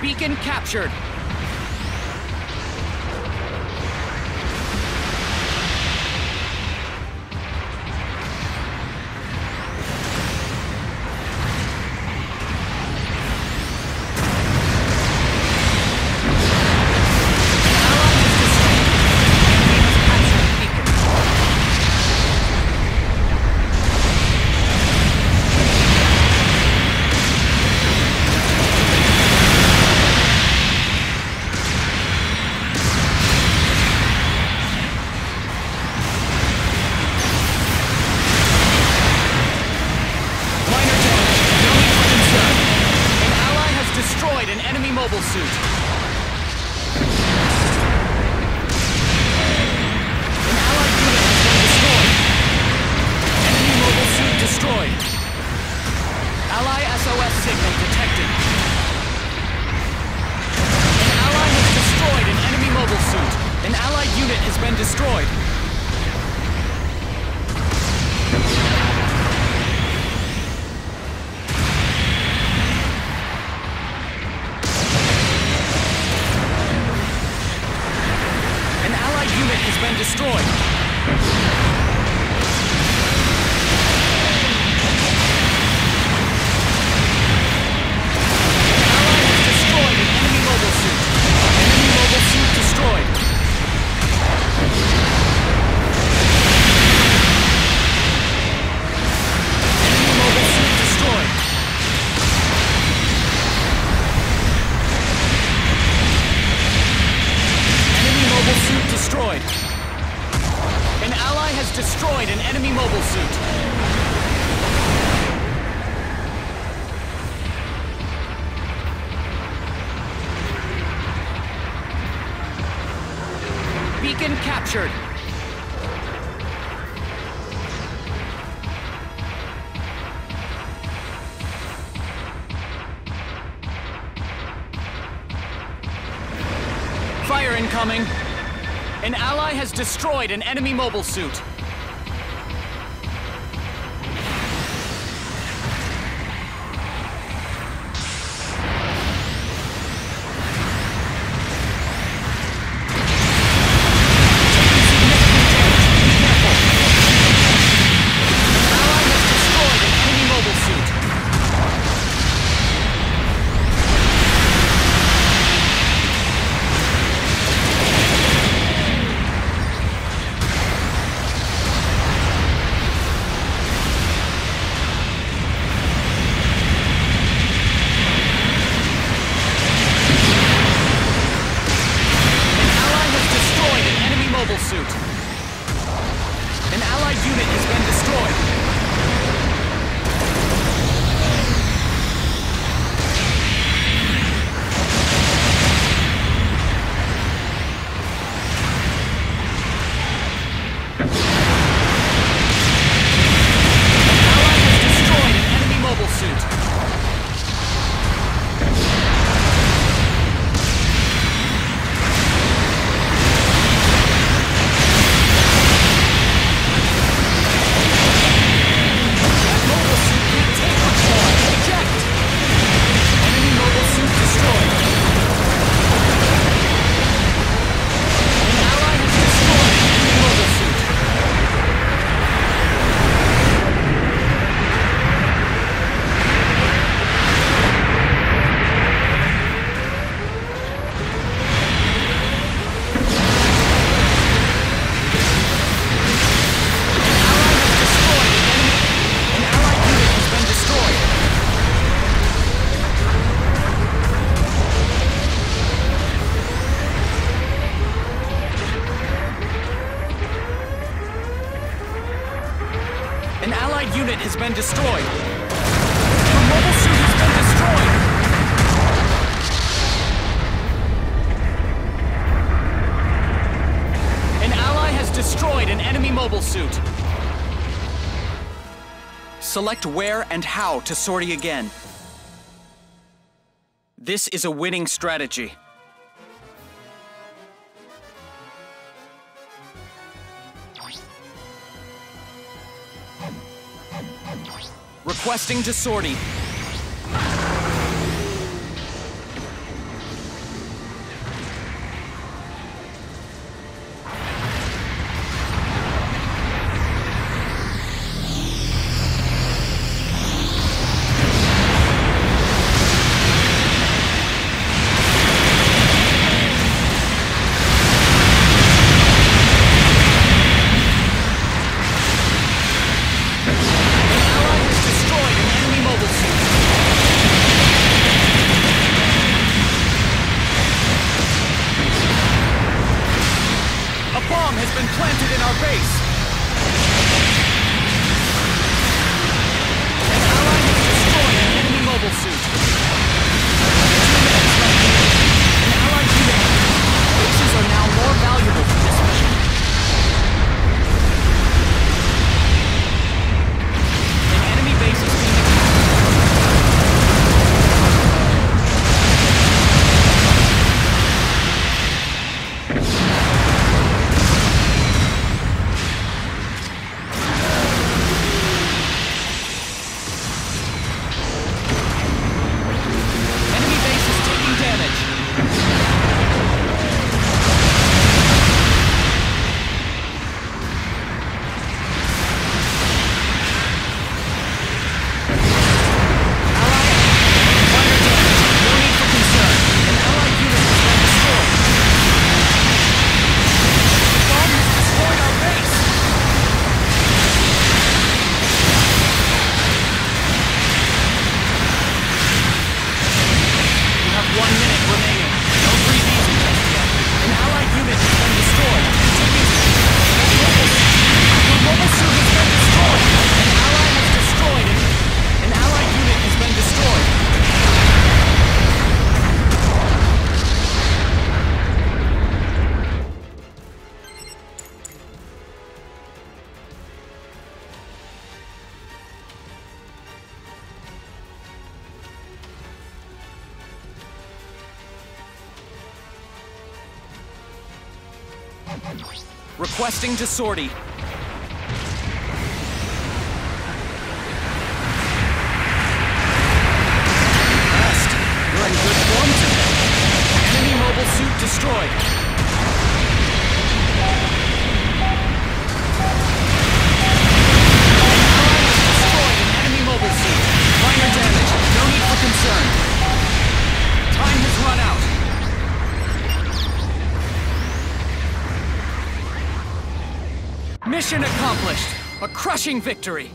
Beacon captured. destroyed. An allied unit has been destroyed. destroyed an enemy mobile suit. Beacon captured. Fire incoming. An ally has destroyed an enemy mobile suit. been destroyed. Your mobile suit has been destroyed. An ally has destroyed an enemy mobile suit. Select where and how to sortie again. This is a winning strategy. requesting to sortie. bomb has been planted in our base. Requesting to sortie. Best. You're in good form today. Enemy mobile suit destroyed. Mission accomplished. A crushing victory.